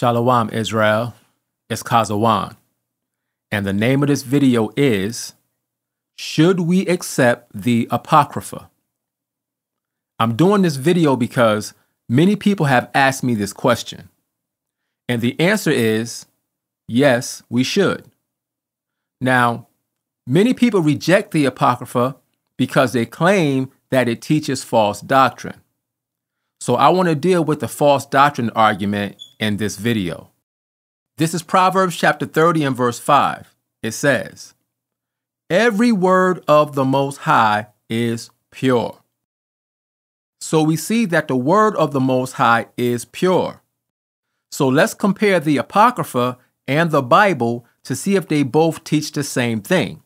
Shalom Israel, it's Chaazawan. And the name of this video is Should We Accept the Apocrypha? I'm doing this video because many people have asked me this question. And the answer is yes, we should. Now, many people reject the Apocrypha because they claim that it teaches false doctrine. So I want to deal with the false doctrine argument in this video. This is Proverbs chapter 30 and verse 5. It says, Every word of the Most High is pure. So we see that the word of the Most High is pure. So let's compare the Apocrypha and the Bible to see if they both teach the same thing.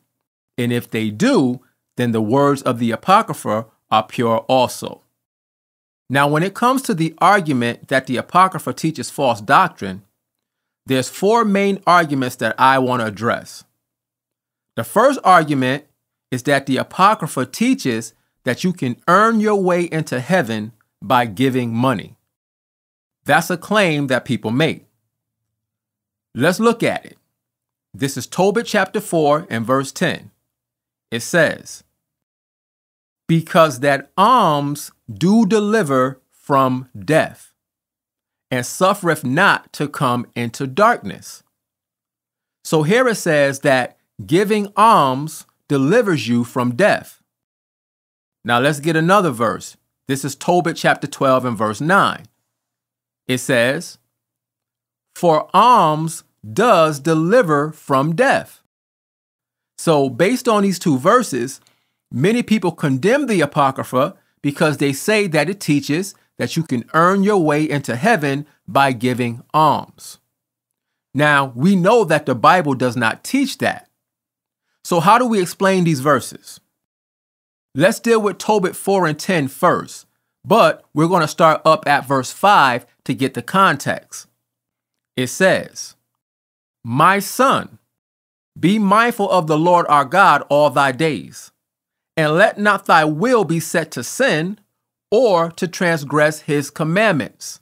And if they do, then the words of the Apocrypha are pure also. Now, when it comes to the argument that the Apocrypha teaches false doctrine, there's four main arguments that I want to address. The first argument is that the Apocrypha teaches that you can earn your way into heaven by giving money. That's a claim that people make. Let's look at it. This is Tobit chapter 4 and verse 10. It says, Because that alms do deliver from death, and suffereth not to come into darkness. So here it says that giving alms delivers you from death. Now let's get another verse. This is Tobit chapter 12 and verse 9. It says, For alms does deliver from death. So, based on these two verses, many people condemn the Apocrypha because they say that it teaches that you can earn your way into heaven by giving alms. Now, we know that the Bible does not teach that. So, how do we explain these verses? Let's deal with Tobit 4 and 10 first, but we're going to start up at verse 5 to get the context. It says, My son, be mindful of the Lord our God all thy days and let not thy will be set to sin or to transgress his commandments.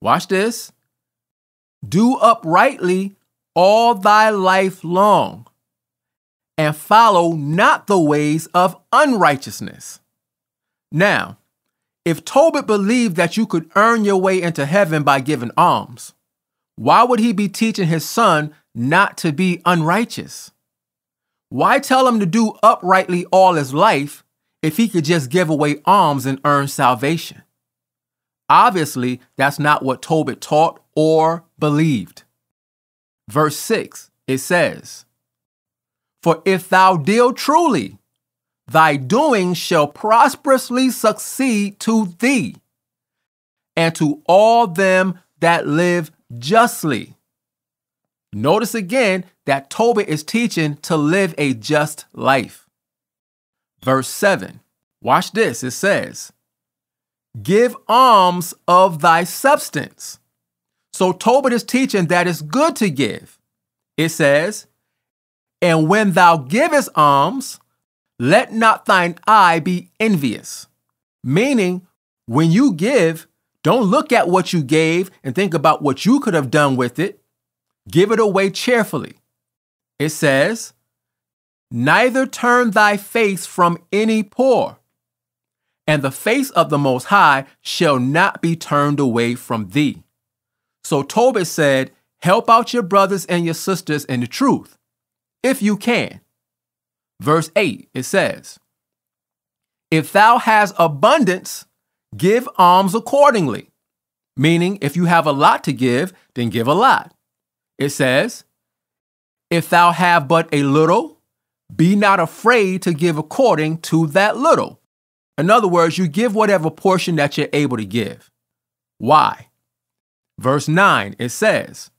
Watch this. Do uprightly all thy life long, and follow not the ways of unrighteousness. Now, if Tobit believed that you could earn your way into heaven by giving alms, why would he be teaching his son not to be unrighteous? Why tell him to do uprightly all his life if he could just give away alms and earn salvation? Obviously, that's not what Tobit taught or believed. Verse 6, it says, For if thou deal truly, thy doing shall prosperously succeed to thee and to all them that live justly. Notice again that Tobit is teaching to live a just life. Verse 7. Watch this. It says, Give alms of thy substance. So Tobit is teaching that it's good to give. It says, And when thou givest alms, let not thine eye be envious. Meaning, when you give, don't look at what you gave and think about what you could have done with it. Give it away cheerfully. It says, Neither turn thy face from any poor, and the face of the Most High shall not be turned away from thee. So Tobit said, Help out your brothers and your sisters in the truth, if you can. Verse 8, it says, If thou hast abundance, give alms accordingly. Meaning, if you have a lot to give, then give a lot. It says, If thou have but a little, be not afraid to give according to that little. In other words, you give whatever portion that you're able to give. Why? Verse 9, it says,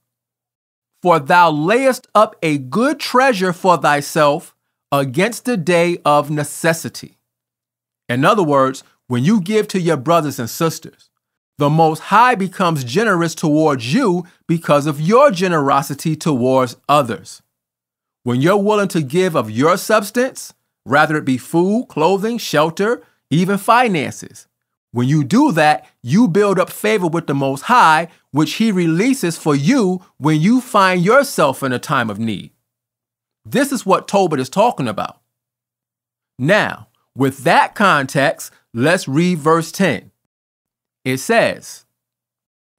For thou layest up a good treasure for thyself against the day of necessity. In other words, when you give to your brothers and sisters, the Most High becomes generous towards you because of your generosity towards others. When you're willing to give of your substance, rather it be food, clothing, shelter, even finances, When you do that, you build up favor with the Most High, which He releases for you when you find yourself in a time of need. This is what Tobit is talking about. Now, with that context, let's read verse 10. It says,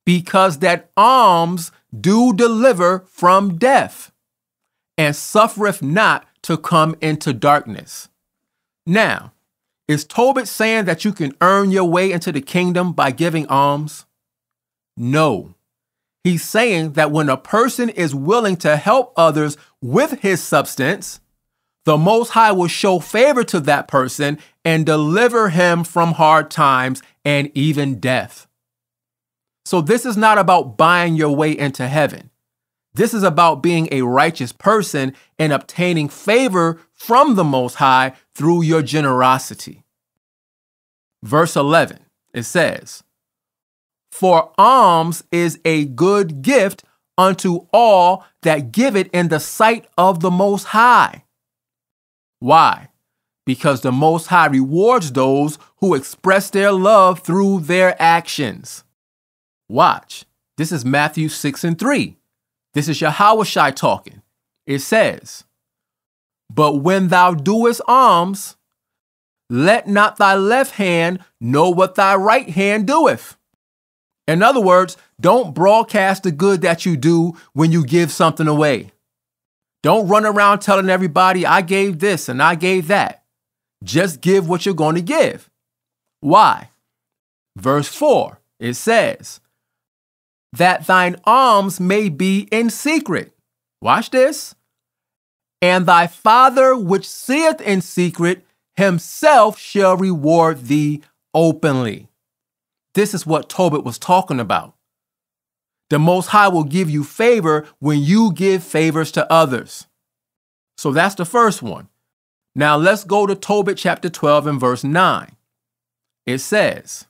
Because that alms do deliver from death, and suffereth not to come into darkness. Now, is Tobit saying that you can earn your way into the kingdom by giving alms? No. He's saying that when a person is willing to help others with his substance, the Most High will show favor to that person and deliver him from hard times and even death. So, this is not about buying your way into heaven. This is about being a righteous person and obtaining favor from the Most High through your generosity. Verse 11, it says, For alms is a good gift unto all that give it in the sight of the Most High. Why? Because the Most High rewards those who express their love through their actions. Watch. This is Matthew 6 and 3. This is Yahushua talking. It says, But when thou doest alms, let not thy left hand know what thy right hand doeth. In other words, don't broadcast the good that you do when you give something away. Don't run around telling everybody, I gave this and I gave that. Just give what you're going to give. Why? Verse 4, it says, that thine alms may be in secret. Watch this. And thy Father which seeth in secret himself shall reward thee openly. This is what Tobit was talking about. The Most High will give you favor when you give favors to others. So that's the first one. Now let's go to Tobit chapter 12 and verse 9. It says,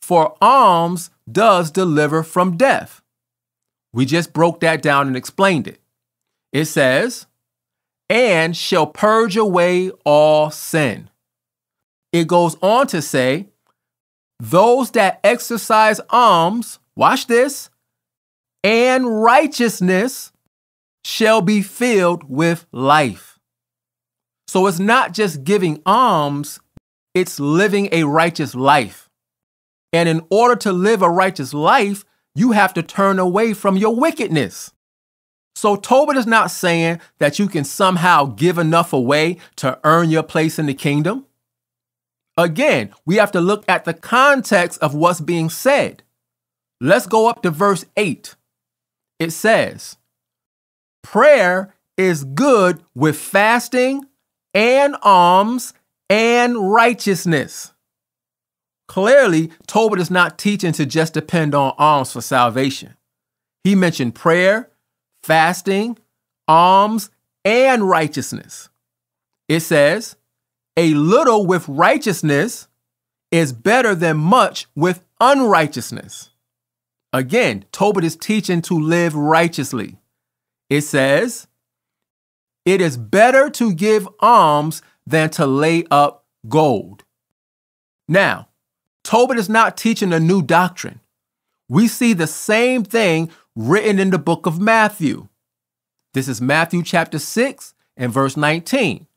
For alms does deliver from death. We just broke that down and explained it. It says, and shall purge away all sin. It goes on to say, those that exercise alms, watch this, and righteousness shall be filled with life. So it's not just giving alms, it's living a righteous life. And in order to live a righteous life, you have to turn away from your wickedness. So Tobit is not saying that you can somehow give enough away to earn your place in the kingdom. Again, we have to look at the context of what's being said. Let's go up to verse 8. It says, Prayer is good with fasting and alms and righteousness. Clearly, Tobit is not teaching to just depend on alms for salvation. He mentioned prayer, fasting, alms, and righteousness. It says, A little with righteousness is better than much with unrighteousness. Again, Tobit is teaching to live righteously. It says, It is better to give alms than to lay up gold. Now, Tobit is not teaching a new doctrine. We see the same thing written in the book of Matthew. This is Matthew chapter 6 and verse 19.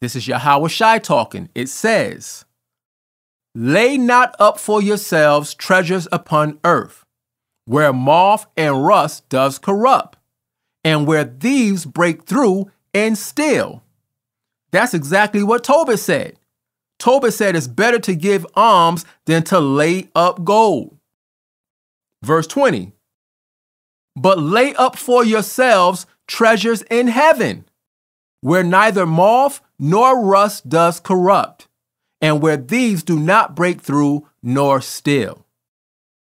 This is Yahweh Yahushua talking. It says, Lay not up for yourselves treasures upon earth, where moth and rust does corrupt, and where thieves break through and still. That's exactly what Tobit said. Tobit said it's better to give alms than to lay up gold. Verse 20 But lay up for yourselves treasures in heaven, where neither moth nor rust does corrupt, and where thieves do not break through nor steal.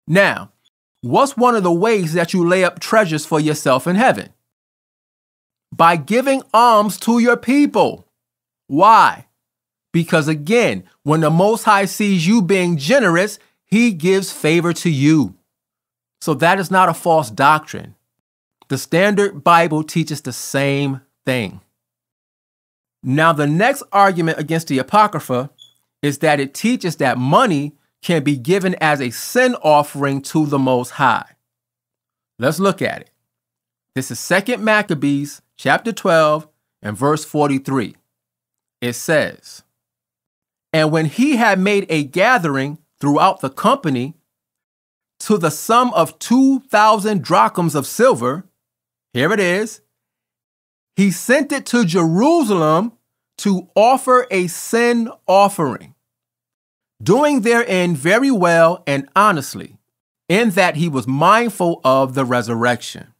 Now, what's one of the ways that you lay up treasures for yourself in heaven? By giving alms to your people. Why? Because again, when the Most High sees you being generous, he gives favor to you. So that is not a false doctrine. The Standard Bible teaches the same thing. Now, the next argument against the Apocrypha is that it teaches that money can be given as a sin offering to the Most High. Let's look at it. This is 2 Maccabees chapter 12 and verse 43. It says, And when he had made a gathering throughout the company to the sum of 2,000 drachms of silver, here it is, he sent it to Jerusalem to offer a sin offering, doing therein very well and honestly, in that he was mindful of the resurrection.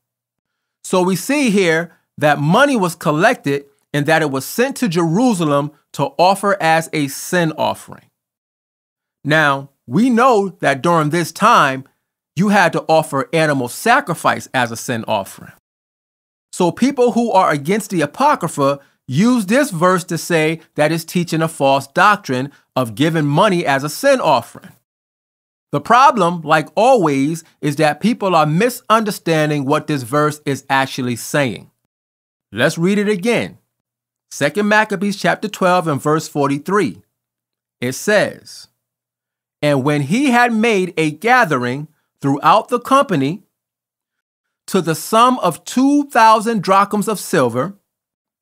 So we see here that money was collected and that it was sent to Jerusalem to offer as a sin offering. Now, we know that during this time, you had to offer animal sacrifice as a sin offering. So people who are against the Apocrypha use this verse to say that it's teaching a false doctrine of giving money as a sin offering. The problem, like always, is that people are misunderstanding what this verse is actually saying. Let's read it again. 2 Maccabees chapter 12 and verse 43. It says, And when he had made a gathering throughout the company to the sum of 2,000 drachms of silver,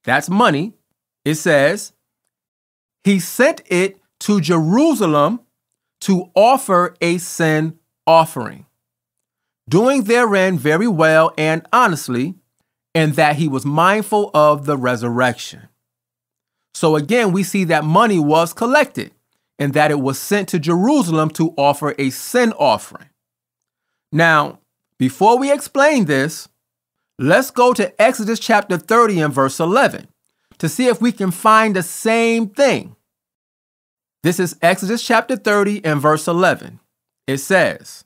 that's money, it says, he sent it to Jerusalem to offer a sin offering, doing therein very well and honestly, and that he was mindful of the resurrection. So again, we see that money was collected and that it was sent to Jerusalem to offer a sin offering. Now, before we explain this, let's go to Exodus chapter 30 and verse 11 to see if we can find the same thing. This is Exodus chapter 30 and verse 11. It says,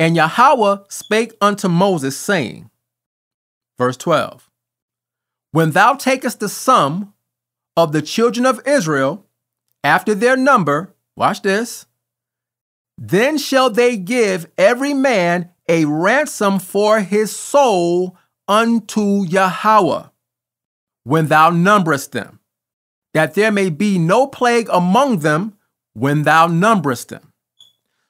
And Yahweh spake unto Moses, saying, Verse 12, When thou takest the sum of the children of Israel after their number, watch this, then shall they give every man a ransom for his soul unto Yahweh when thou numberest them, that there may be no plague among them when thou numberest them.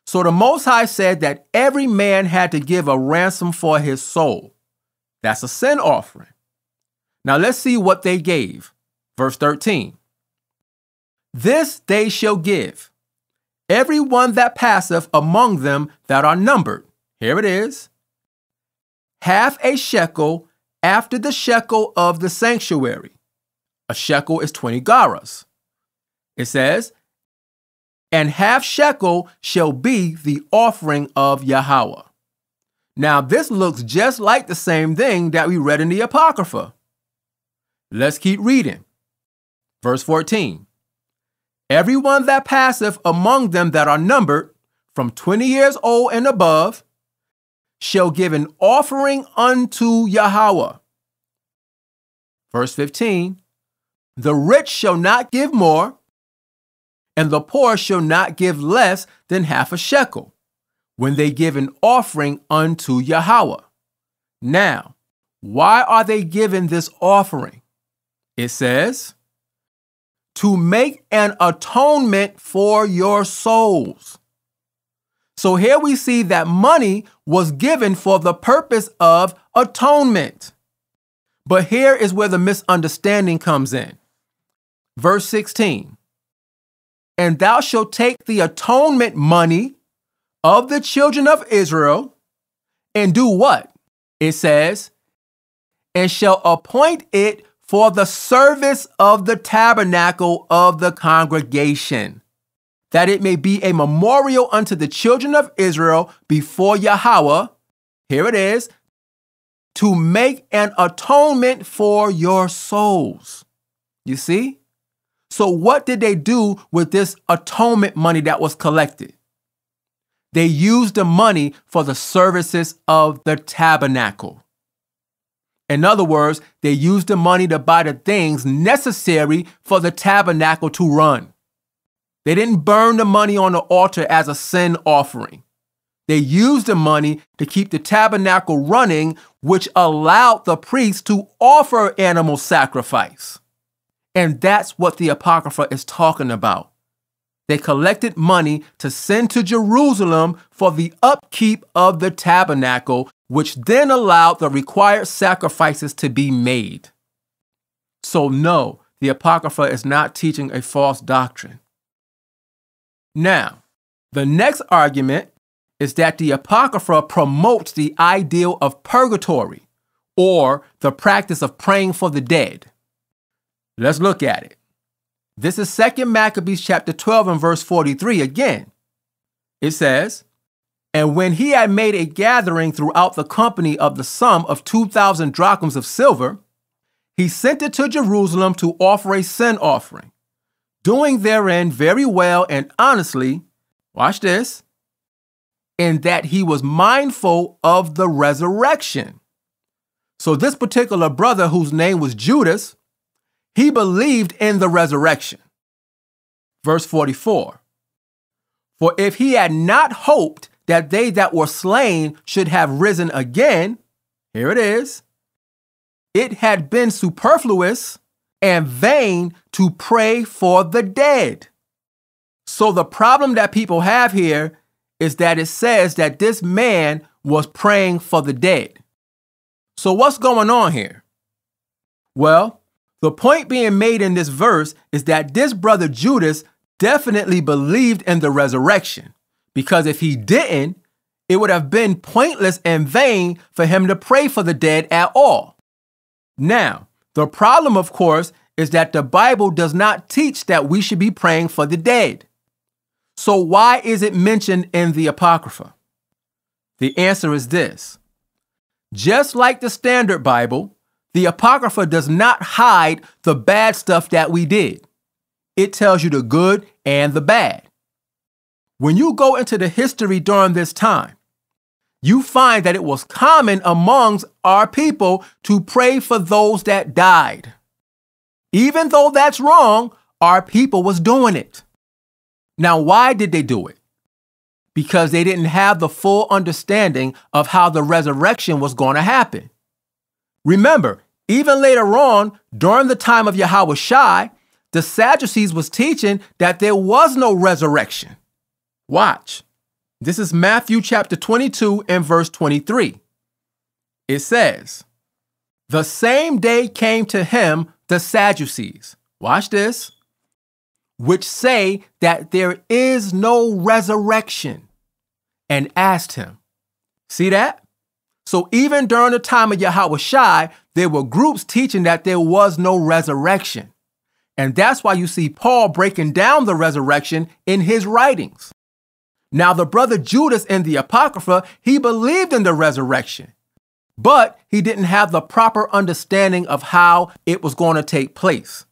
So the Most High said that every man had to give a ransom for his soul. That's a sin offering. Now let's see what they gave. Verse 13 This they shall give, every one that passeth among them that are numbered. Here it is half a shekel after the shekel of the sanctuary. A shekel is 20 gerahs. It says, and half shekel shall be the offering of Yahweh. Now, this looks just like the same thing that we read in the Apocrypha. Let's keep reading. Verse 14 Everyone that passeth among them that are numbered, from 20 years old and above, shall give an offering unto Yahweh. Verse 15 The rich shall not give more, and the poor shall not give less than half a shekel when they give an offering unto Yahweh. Now, why are they giving this offering? It says, to make an atonement for your souls. So here we see that money was given for the purpose of atonement. But here is where the misunderstanding comes in. Verse 16 And thou shalt take the atonement money of the children of Israel and do what? It says, and shall appoint it for the service of the tabernacle of the congregation that it may be a memorial unto the children of Israel before Yahweh. Here it is to make an atonement for your souls. You see? So, what did they do with this atonement money that was collected? They used the money for the services of the tabernacle. In other words, they used the money to buy the things necessary for the tabernacle to run. They didn't burn the money on the altar as a sin offering. They used the money to keep the tabernacle running, which allowed the priests to offer animal sacrifice. And that's what the Apocrypha is talking about. They collected money to send to Jerusalem for the upkeep of the tabernacle, which then allowed the required sacrifices to be made. So, no, the Apocrypha is not teaching a false doctrine. Now, the next argument is that the Apocrypha promotes the ideal of purgatory or the practice of praying for the dead. Let's look at it. This is 2 Maccabees chapter 12 and verse 43 again. It says, And when he had made a gathering throughout the company of the sum of 2,000 drachms of silver, he sent it to Jerusalem to offer a sin offering, doing therein very well and honestly, watch this, in that he was mindful of the resurrection. So, this particular brother, whose name was Judas, he believed in the resurrection. Verse 44 For if he had not hoped that they that were slain should have risen again, here it is, it had been superfluous and vain to pray for the dead. So, the problem that people have here is that it says that this man was praying for the dead. So, what's going on here? Well, the point being made in this verse is that this brother Judas definitely believed in the resurrection, because if he didn't, it would have been pointless and vain for him to pray for the dead at all. Now, the problem, of course, is that the Bible does not teach that we should be praying for the dead. So, why is it mentioned in the Apocrypha? The answer is this just like the Standard Bible, the Apocrypha does not hide the bad stuff that we did. It tells you the good and the bad. When you go into the history during this time, you find that it was common amongst our people to pray for those that died. Even though that's wrong, our people was doing it. Now, why did they do it? Because they didn't have the full understanding of how the resurrection was going to happen. Remember, even later on, during the time of Yahushua, the Sadducees was teaching that there was no resurrection. Watch. This is Matthew chapter 22 and verse 23. It says, The same day came to him the Sadducees. Watch this. Which say that there is no resurrection, and asked him. See that? So even during the time of Yahushua, there were groups teaching that there was no resurrection. And that's why you see Paul breaking down the resurrection in his writings. Now, the brother Judas in the Apocrypha, he believed in the resurrection, but he didn't have the proper understanding of how it was going to take place.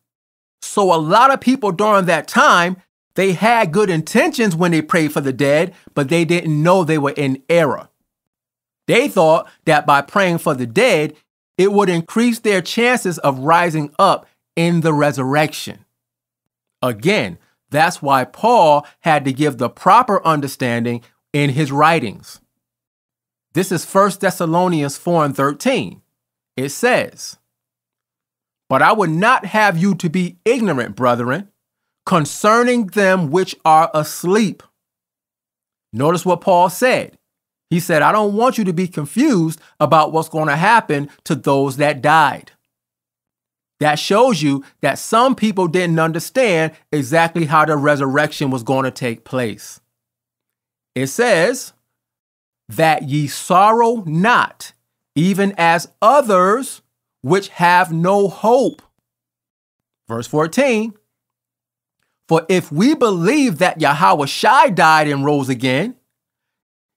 So, a lot of people during that time, they had good intentions when they prayed for the dead, but they didn't know they were in error. They thought that by praying for the dead, it would increase their chances of rising up in the resurrection. Again, that's why Paul had to give the proper understanding in his writings. This is 1 Thessalonians 4 and 13. It says, But I would not have you to be ignorant, brethren, concerning them which are asleep. Notice what Paul said. He said, I don't want you to be confused about what's going to happen to those that died. That shows you that some people didn't understand exactly how the resurrection was going to take place. It says, that ye sorrow not, even as others which have no hope. Verse 14 For if we believe that Yahushua died and rose again,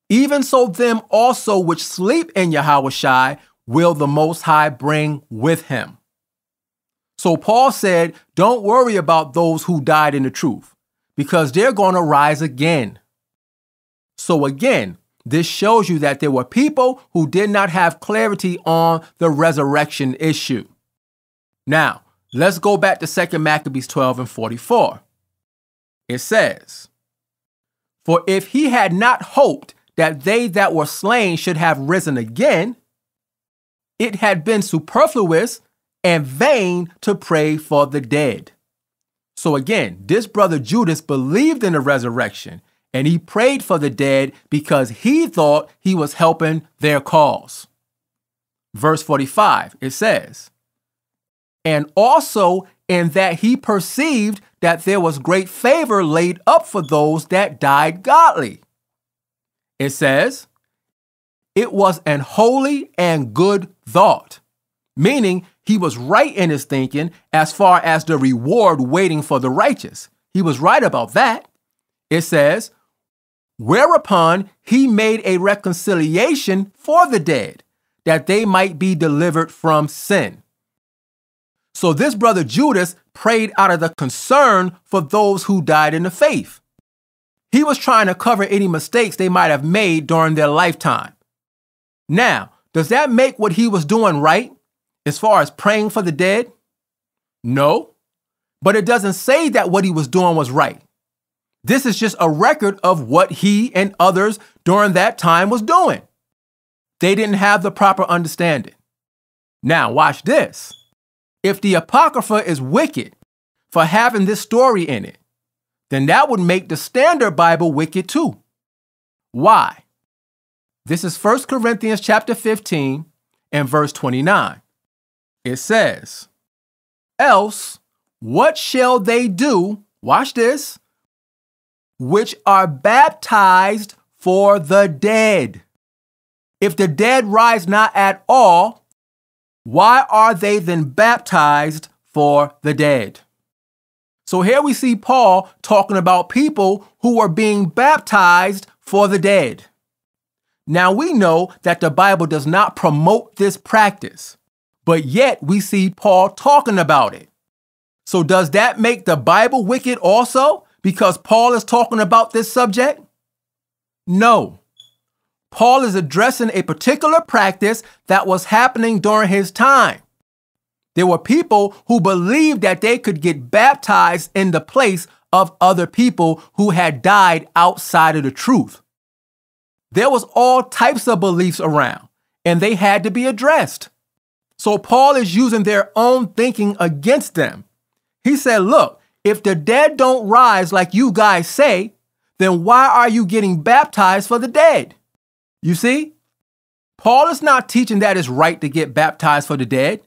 even so, them also which sleep in Yahushua will the Most High bring with him. So Paul said, Don't worry about those who died in the truth, because they're going to rise again. So again, this shows you that there were people who did not have clarity on the resurrection issue. Now, let's go back to 2 Maccabees 12 and 44. It says, For if he had not hoped that they that were slain should have risen again, it had been superfluous and vain to pray for the dead. So again, this brother Judas believed in the resurrection and he prayed for the dead because he thought he was helping their cause. Verse 45, it says, And also in that he perceived that there was great favor laid up for those that died godly. It says, It was an holy and good thought, meaning he was right in his thinking as far as the reward waiting for the righteous. He was right about that. It says, Whereupon he made a reconciliation for the dead, that they might be delivered from sin. So this brother Judas prayed out of the concern for those who died in the faith. He was trying to cover any mistakes they might have made during their lifetime. Now, does that make what he was doing right as far as praying for the dead? No, but it doesn't say that what he was doing was right. This is just a record of what he and others during that time was doing. They didn't have the proper understanding. Now, watch this. If the Apocrypha is wicked for having this story in it, then that would make the Standard Bible wicked too. Why? This is 1 Corinthians chapter 15 and verse 29. It says, Else, what shall they do? Watch this which are baptized for the dead. If the dead rise not at all, why are they then baptized for the dead? So here we see Paul talking about people who are being baptized for the dead. Now we know that the Bible does not promote this practice, but yet we see Paul talking about it. So does that make the Bible wicked also? because Paul is talking about this subject? No. Paul is addressing a particular practice that was happening during his time. There were people who believed that they could get baptized in the place of other people who had died outside of the truth. There was all types of beliefs around, and they had to be addressed. So Paul is using their own thinking against them. He said, look, if the dead don't rise like you guys say, then why are you getting baptized for the dead? You see? Paul is not teaching that it's right to get baptized for the dead,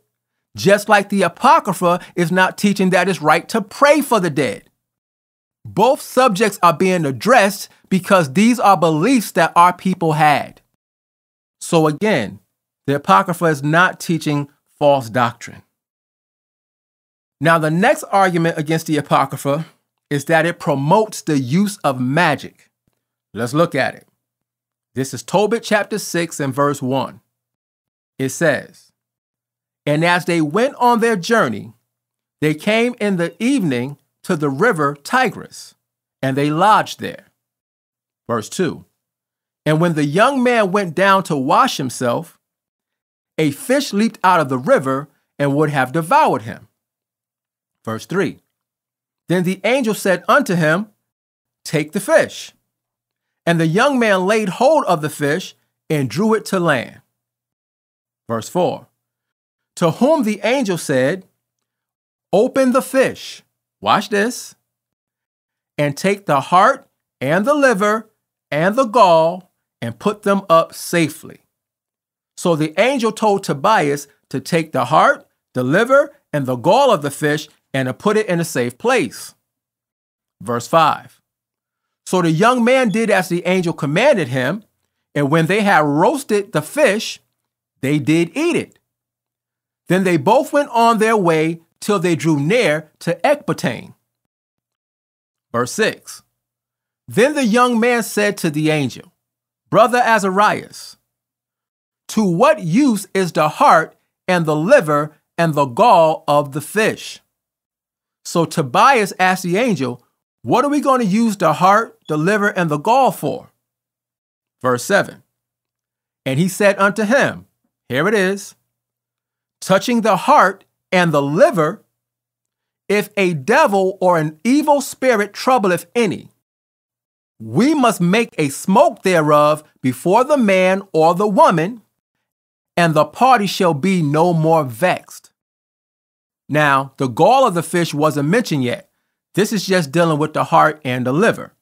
just like the Apocrypha is not teaching that it's right to pray for the dead. Both subjects are being addressed because these are beliefs that our people had. So again, the Apocrypha is not teaching false doctrine. Now, the next argument against the Apocrypha is that it promotes the use of magic. Let's look at it. This is Tobit chapter 6 and verse 1. It says, And as they went on their journey, they came in the evening to the river Tigris, and they lodged there. Verse 2 And when the young man went down to wash himself, a fish leaped out of the river and would have devoured him. Verse 3 Then the angel said unto him, Take the fish. And the young man laid hold of the fish and drew it to land. Verse 4 To whom the angel said, Open the fish. Watch this. And take the heart and the liver and the gall and put them up safely. So the angel told Tobias to take the heart, the liver, and the gall of the fish and to put it in a safe place. Verse 5 So the young man did as the angel commanded him, and when they had roasted the fish, they did eat it. Then they both went on their way till they drew near to Ecbatane. Verse 6 Then the young man said to the angel, Brother Azarias, to what use is the heart and the liver and the gall of the fish? So Tobias asked the angel, What are we going to use the heart, the liver, and the gall for? Verse 7 And he said unto him, Here it is, touching the heart and the liver, if a devil or an evil spirit troubleth any, we must make a smoke thereof before the man or the woman, and the party shall be no more vexed. Now, the gall of the fish wasn't mentioned yet. This is just dealing with the heart and the liver.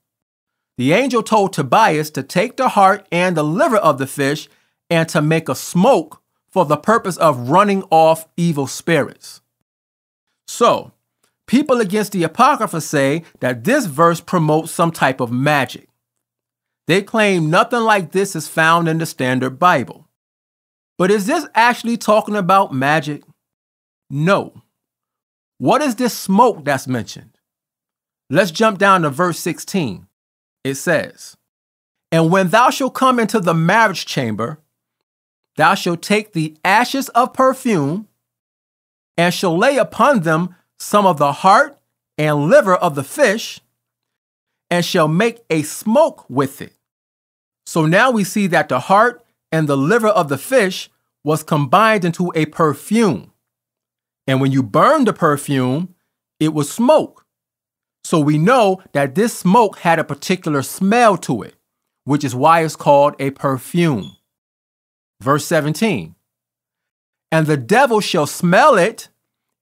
The angel told Tobias to take the heart and the liver of the fish and to make a smoke for the purpose of running off evil spirits. So, people against the Apocrypha say that this verse promotes some type of magic. They claim nothing like this is found in the Standard Bible. But is this actually talking about magic? No. What is this smoke that's mentioned? Let's jump down to verse 16. It says, And when thou shalt come into the marriage chamber, thou shalt take the ashes of perfume, and shall lay upon them some of the heart and liver of the fish, and shall make a smoke with it. So now we see that the heart and the liver of the fish was combined into a perfume. And when you burn the perfume, it was smoke. So we know that this smoke had a particular smell to it, which is why it's called a perfume. Verse 17 And the devil shall smell it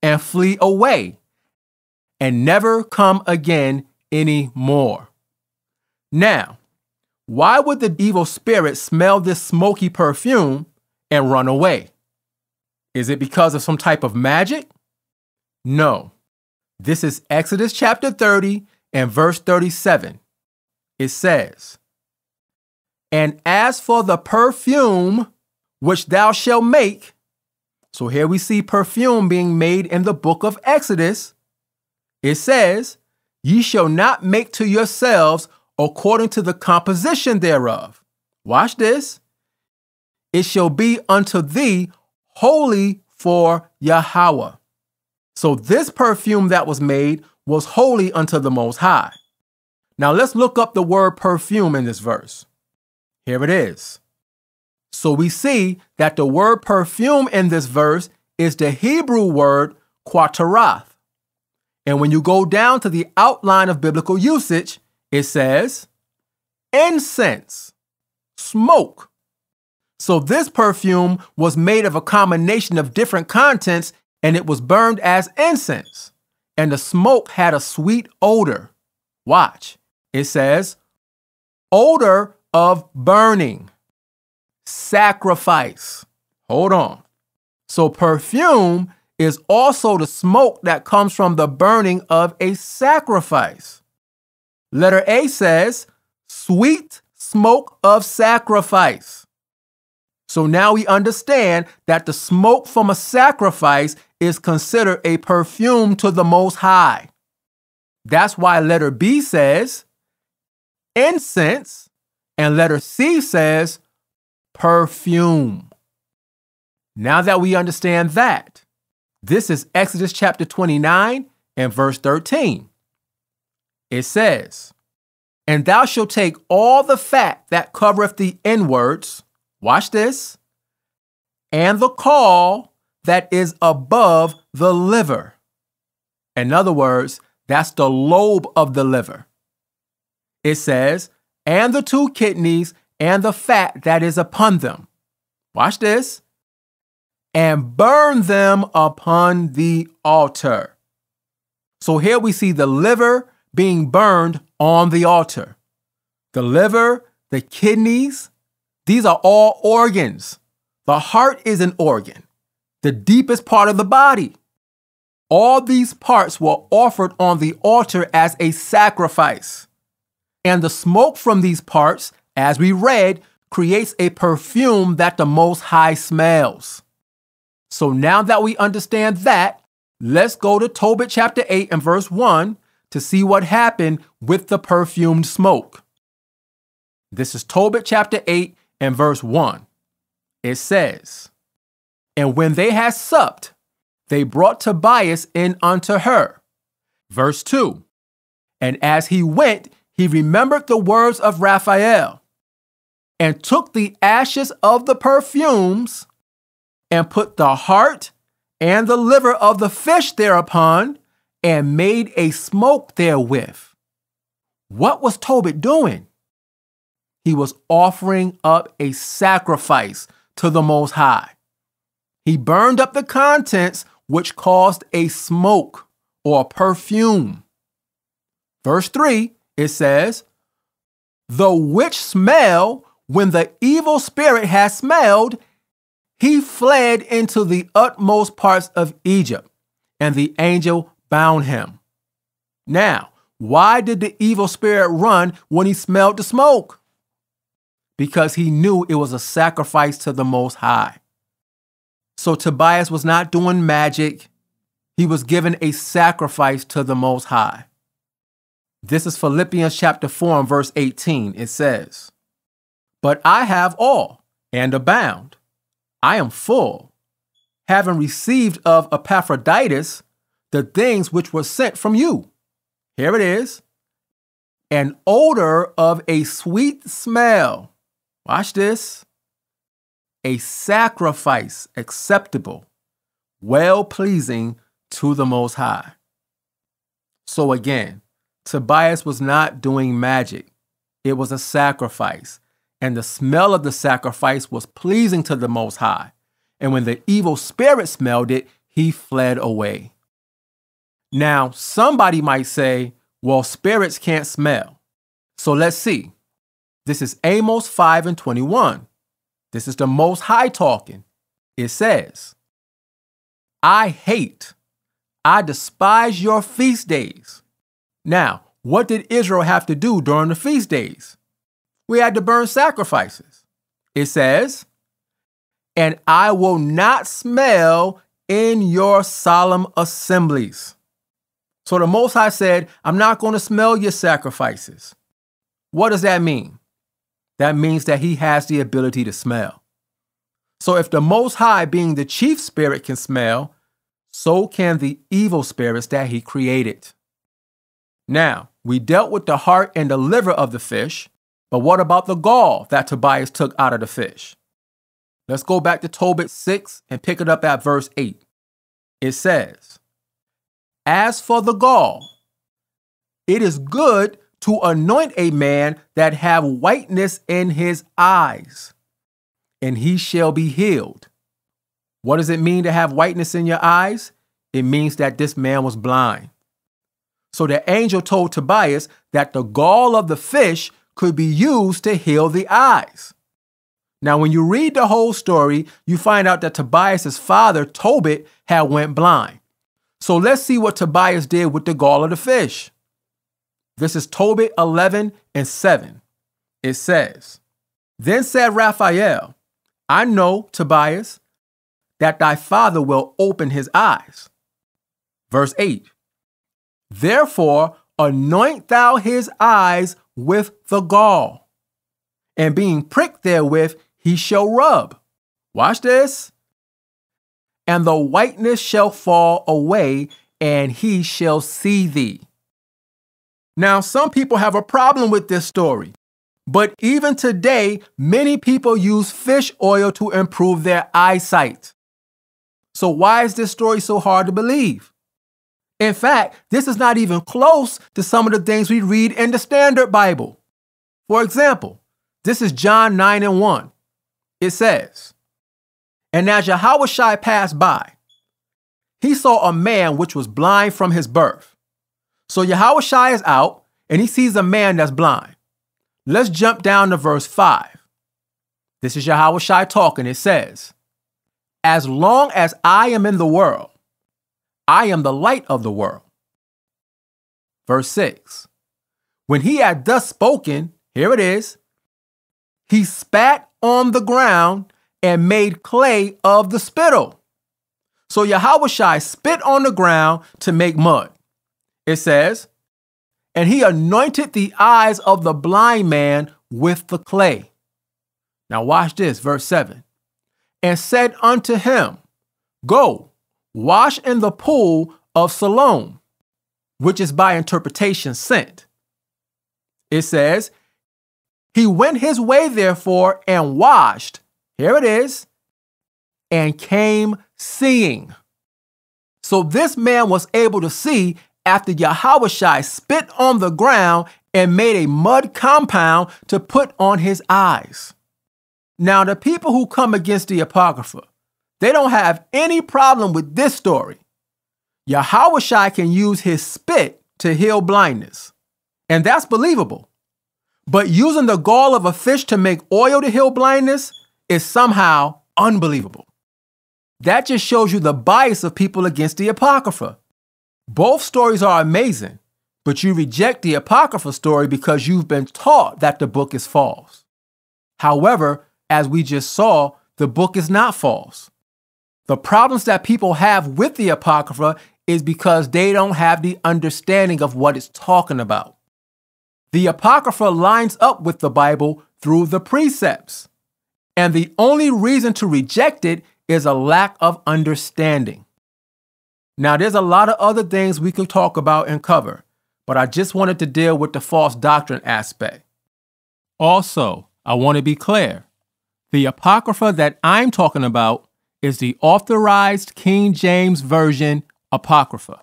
and flee away and never come again any more. Now, why would the evil spirit smell this smoky perfume and run away? Is it because of some type of magic? No. This is Exodus chapter 30 and verse 37. It says, And as for the perfume which thou shalt make, so here we see perfume being made in the book of Exodus. It says, Ye shall not make to yourselves according to the composition thereof. Watch this. It shall be unto thee holy for Yahweh. So this perfume that was made was holy unto the Most High. Now let's look up the word perfume in this verse. Here it is. So we see that the word perfume in this verse is the Hebrew word quatarath. And when you go down to the outline of biblical usage, it says incense, smoke. So this perfume was made of a combination of different contents and it was burned as incense. And the smoke had a sweet odor. Watch. It says odor of burning sacrifice. Hold on. So, perfume is also the smoke that comes from the burning of a sacrifice. Letter A says, sweet smoke of sacrifice. So now we understand that the smoke from a sacrifice is considered a perfume to the Most High. That's why letter B says incense, and letter C says perfume. Now that we understand that, this is Exodus chapter 29 and verse 13. It says, And thou shalt take all the fat that covereth the inwards, watch this, and the caul that is above the liver. In other words, that's the lobe of the liver. It says, and the two kidneys and the fat that is upon them. Watch this. And burn them upon the altar. So here we see the liver being burned on the altar. The liver, the kidneys, these are all organs. The heart is an organ, the deepest part of the body. All these parts were offered on the altar as a sacrifice. And the smoke from these parts as we read, creates a perfume that the Most High smells. So now that we understand that, let's go to Tobit chapter 8 and verse 1 to see what happened with the perfumed smoke. This is Tobit chapter 8 and verse 1. It says, And when they had supped, they brought Tobias in unto her. Verse 2 And as he went, he remembered the words of Raphael and took the ashes of the perfumes and put the heart and the liver of the fish thereupon and made a smoke therewith. What was Tobit doing? He was offering up a sacrifice to the Most High. He burned up the contents, which caused a smoke or perfume. Verse 3, it says, The which smell, when the evil spirit had smelled, he fled into the utmost parts of Egypt, and the angel bound him. Now, why did the evil spirit run when he smelled the smoke? Because he knew it was a sacrifice to the Most High. So Tobias was not doing magic, he was given a sacrifice to the Most High. This is Philippians chapter 4 and verse 18. It says, But I have all and abound. I am full, having received of Epaphroditus the things which were sent from you. Here it is an odor of a sweet smell. Watch this. A sacrifice acceptable, well pleasing to the Most High. So again, Tobias was not doing magic, it was a sacrifice. And the smell of the sacrifice was pleasing to the Most High. And when the evil spirit smelled it, he fled away. Now, somebody might say, well, spirits can't smell. So let's see. This is Amos 5 and 21. This is the Most High talking. It says, I hate, I despise your feast days. Now, what did Israel have to do during the feast days? We had to burn sacrifices. It says, and I will not smell in your solemn assemblies. So the Most High said, I'm not going to smell your sacrifices. What does that mean? That means that he has the ability to smell. So if the Most High, being the chief spirit, can smell, so can the evil spirits that he created. Now, we dealt with the heart and the liver of the fish, but what about the gall that Tobias took out of the fish? Let's go back to Tobit 6 and pick it up at verse 8. It says, As for the gall, it is good to anoint a man that have whiteness in his eyes, and he shall be healed. What does it mean to have whiteness in your eyes? It means that this man was blind. So the angel told Tobias that the gall of the fish could be used to heal the eyes. Now, when you read the whole story, you find out that Tobias's father, Tobit, had went blind. So let's see what Tobias did with the gall of the fish. This is Tobit 11 and 7. It says, Then said Raphael, I know, Tobias, that thy father will open his eyes. Verse 8 Therefore, anoint thou his eyes with the gall, and being pricked therewith, he shall rub. Watch this. And the whiteness shall fall away, and he shall see thee. Now, some people have a problem with this story, but even today, many people use fish oil to improve their eyesight. So, why is this story so hard to believe? In fact, this is not even close to some of the things we read in the Standard Bible. For example, this is John 9 and 1. It says, And as Yahushua passed by, he saw a man which was blind from his birth. So Yahushua is out and he sees a man that's blind. Let's jump down to verse 5. This is Yahushua talking. It says, As long as I am in the world, I am the light of the world. Verse 6 When he had thus spoken, here it is, he spat on the ground and made clay of the spittle. So Yahweh spit on the ground to make mud. It says, and he anointed the eyes of the blind man with the clay. Now, watch this, verse 7 and said unto him, Go, wash in the pool of Siloam, which is by interpretation sent. It says, He went his way, therefore, and washed. Here it is, and came seeing. So this man was able to see after Yahweh spit on the ground and made a mud compound to put on his eyes. Now, the people who come against the Apocrypha, they don't have any problem with this story. Yahweh can use his spit to heal blindness. And that's believable. But using the gall of a fish to make oil to heal blindness is somehow unbelievable. That just shows you the bias of people against the Apocrypha. Both stories are amazing, but you reject the Apocrypha story because you've been taught that the book is false. However, as we just saw, the book is not false. The problems that people have with the Apocrypha is because they don't have the understanding of what it's talking about. The Apocrypha lines up with the Bible through the precepts, and the only reason to reject it is a lack of understanding. Now, there's a lot of other things we could talk about and cover, but I just wanted to deal with the false doctrine aspect. Also, I want to be clear the Apocrypha that I'm talking about is the authorized King James Version Apocrypha.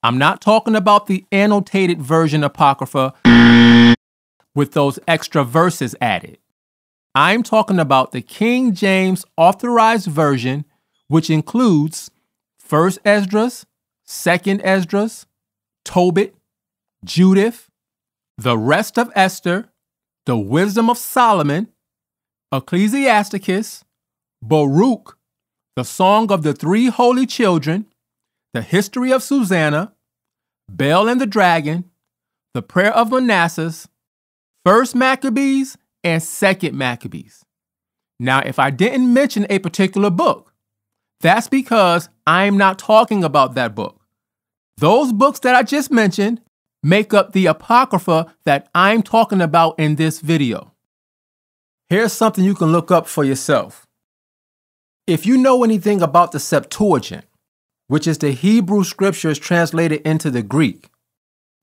I'm not talking about the annotated version Apocrypha with those extra verses added. I'm talking about the King James Authorized Version, which includes 1st Esdras, 2nd Esdras, Tobit, Judith, the rest of Esther, the Wisdom of Solomon, Ecclesiasticus, Baruch, the Song of the Three Holy Children, the History of Susanna, Bel and the Dragon, the Prayer of Manasseh, First Maccabees, and Second Maccabees. Now, if I didn't mention a particular book, that's because I'm not talking about that book. Those books that I just mentioned make up the Apocrypha that I'm talking about in this video. Here's something you can look up for yourself. If you know anything about the Septuagint, which is the Hebrew scriptures translated into the Greek.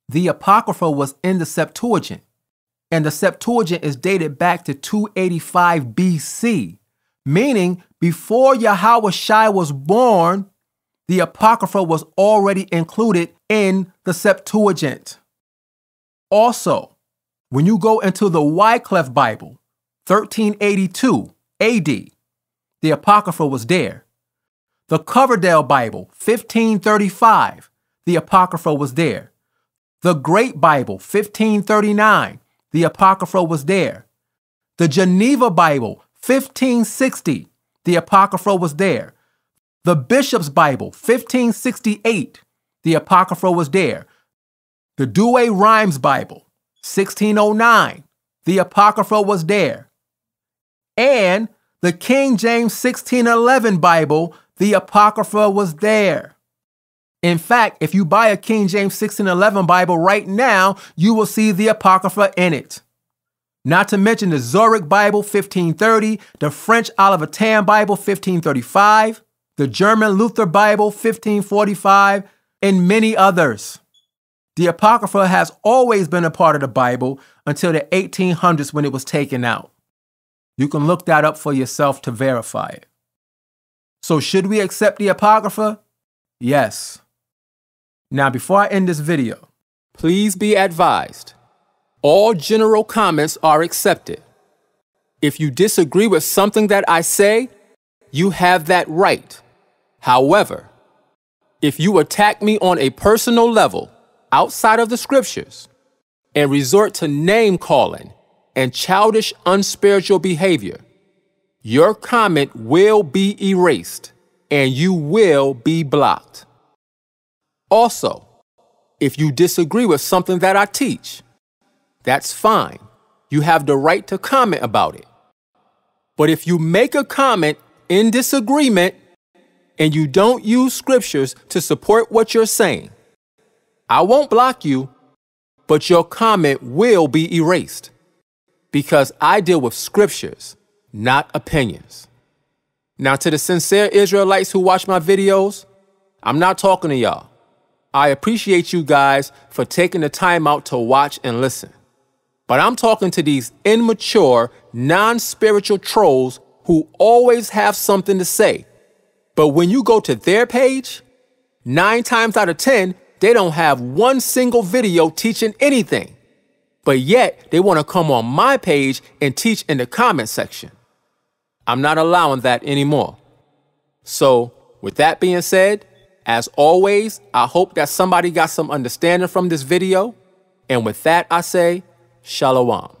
The Apocrypha was in the Septuagint, and the Septuagint is dated back to 285 BC, meaning before Yahushua was born, the Apocrypha was already included in the Septuagint. Also, when you go into the Wycliffe Bible, 1382 AD, the Apocrypha was there. The Coverdale Bible, 1535, the Apocrypha was there. The Great Bible, 1539, the Apocrypha was there. The Geneva Bible, 1560, the Apocrypha was there. The Bishop's Bible, 1568, the Apocrypha was there. The Douay Rheims Bible, 1609, the Apocrypha was there. And the King James 1611 Bible, the Apocrypha was there. In fact, if you buy a King James 1611 Bible right now, you will see the Apocrypha in it. Not to mention the Zurich Bible 1530, the French Olivetan Bible 1535, the German Luther Bible 1545, and many others. The Apocrypha has always been a part of the Bible until the 1800s when it was taken out. You can look that up for yourself to verify it. So, should we accept the Apocrypha? Yes. Now, before I end this video, please be advised all general comments are accepted. If you disagree with something that I say, you have that right. However, if you attack me on a personal level outside of the scriptures and resort to name calling and childish, unspiritual behavior, your comment will be erased and you will be blocked. Also, if you disagree with something that I teach, that's fine. You have the right to comment about it. But if you make a comment in disagreement and you don't use scriptures to support what you're saying, I won't block you, but your comment will be erased because I deal with scriptures not opinions. Now, to the sincere Israelites who watch my videos, I'm not talking to y'all. I appreciate you guys for taking the time out to watch and listen. But I'm talking to these immature, non spiritual trolls who always have something to say. But when you go to their page, nine times out of 10, they don't have one single video teaching anything. But yet, they want to come on my page and teach in the comment section. I'm not allowing that anymore. So, with that being said, as always, I hope that somebody got some understanding from this video. And with that, I say, Shalom.